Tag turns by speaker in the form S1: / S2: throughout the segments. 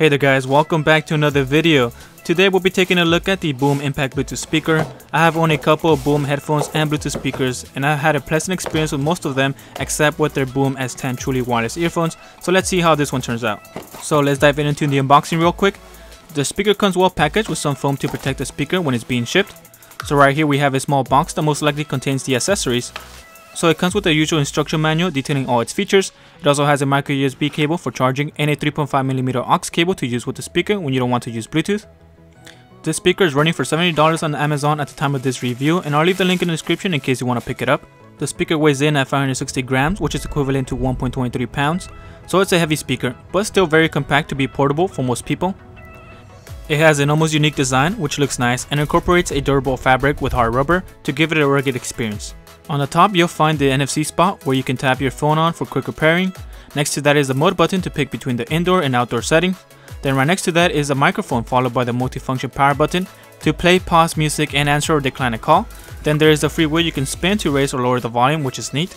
S1: Hey there guys, welcome back to another video. Today we'll be taking a look at the Bohm Impact Bluetooth speaker. I have owned a couple of Bohm headphones and Bluetooth speakers and I've had a pleasant experience with most of them except with their Bohm S10 truly wireless earphones. So let's see how this one turns out. So let's dive into the unboxing real quick. The speaker comes well packaged with some foam to protect the speaker when it's being shipped. So right here we have a small box that most likely contains the accessories. So it comes with the usual instruction manual detailing all its features. It also has a micro USB cable for charging and a 3.5mm aux cable to use with the speaker when you don't want to use Bluetooth. This speaker is running for $70 on Amazon at the time of this review and I'll leave the link in the description in case you want to pick it up. The speaker weighs in at 560 grams which is equivalent to 1.23 pounds, so it's a heavy speaker, but still very compact to be portable for most people. It has an almost unique design which looks nice and incorporates a durable fabric with hard rubber to give it a rugged experience. On the top, you'll find the NFC spot where you can tap your phone on for quicker pairing. Next to that is the mode button to pick between the indoor and outdoor setting. Then right next to that is a microphone followed by the multifunction power button to play, pause music, and answer or decline a call. Then there is the free wheel you can spin to raise or lower the volume, which is neat.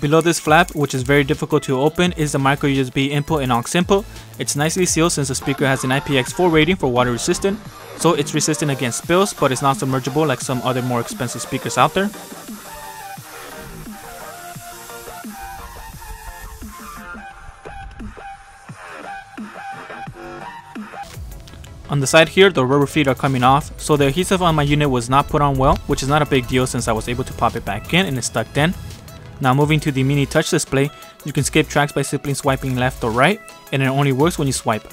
S1: Below this flap, which is very difficult to open, is the micro USB input and aux input. It's nicely sealed since the speaker has an IPX4 rating for water resistant, so it's resistant against spills, but it's not submergible like some other more expensive speakers out there. On the side here, the rubber feet are coming off, so the adhesive on my unit was not put on well, which is not a big deal since I was able to pop it back in and it stuck then. Now moving to the mini touch display, you can skip tracks by simply swiping left or right, and it only works when you swipe.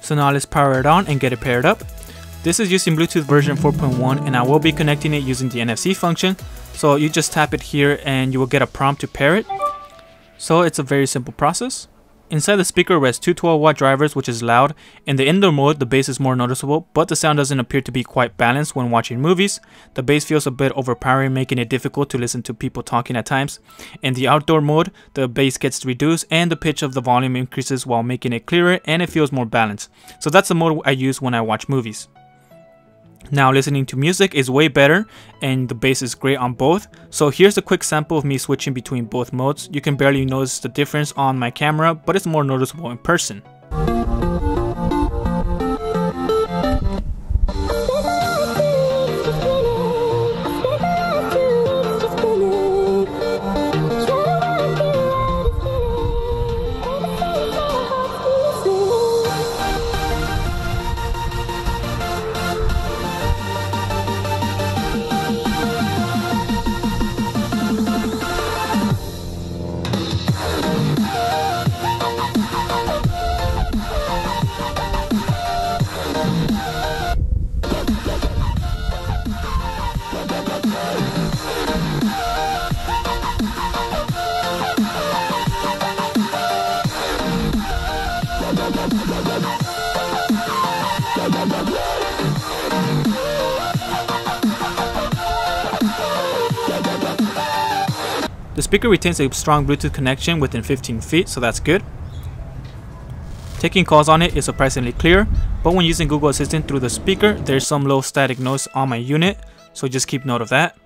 S1: So now let's power it on and get it paired up. This is using Bluetooth version 4.1 and I will be connecting it using the NFC function. So you just tap it here and you will get a prompt to pair it. So it's a very simple process. Inside the speaker rests two 12 watt drivers which is loud. In the indoor mode the bass is more noticeable but the sound doesn't appear to be quite balanced when watching movies. The bass feels a bit overpowering making it difficult to listen to people talking at times. In the outdoor mode the bass gets reduced and the pitch of the volume increases while making it clearer and it feels more balanced. So that's the mode I use when I watch movies. Now listening to music is way better and the bass is great on both. So here's a quick sample of me switching between both modes. You can barely notice the difference on my camera, but it's more noticeable in person. The speaker retains a strong Bluetooth connection within 15 feet, so that's good. Taking calls on it is surprisingly clear, but when using Google Assistant through the speaker, there's some low static noise on my unit, so just keep note of that.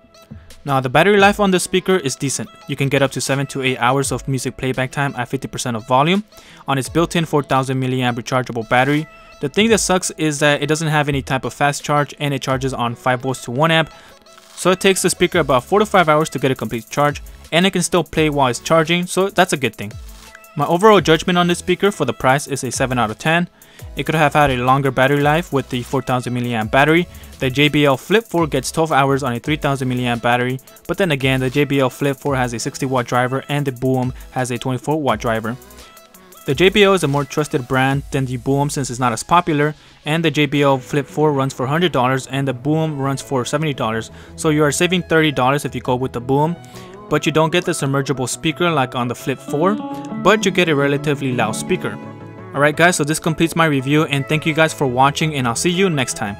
S1: Now the battery life on the speaker is decent. You can get up to 7 to 8 hours of music playback time at 50% of volume on its built-in 4000 mAh rechargeable battery. The thing that sucks is that it doesn't have any type of fast charge and it charges on 5 volts to 1 amp. So it takes the speaker about 4 to 5 hours to get a complete charge and it can still play while it's charging so that's a good thing. My overall judgment on this speaker for the price is a 7 out of 10. It could have had a longer battery life with the 4000 mAh battery. The JBL Flip 4 gets 12 hours on a 3000 mAh battery, but then again the JBL Flip 4 has a 60 watt driver and the Bohm has a 24 watt driver. The JBL is a more trusted brand than the Bohm since it's not as popular, and the JBL Flip 4 runs for $100 and the Bohm runs for $70, so you are saving $30 if you go with the Bohm but you don't get the submergible speaker like on the Flip 4, but you get a relatively loud speaker. Alright guys, so this completes my review and thank you guys for watching and I'll see you next time.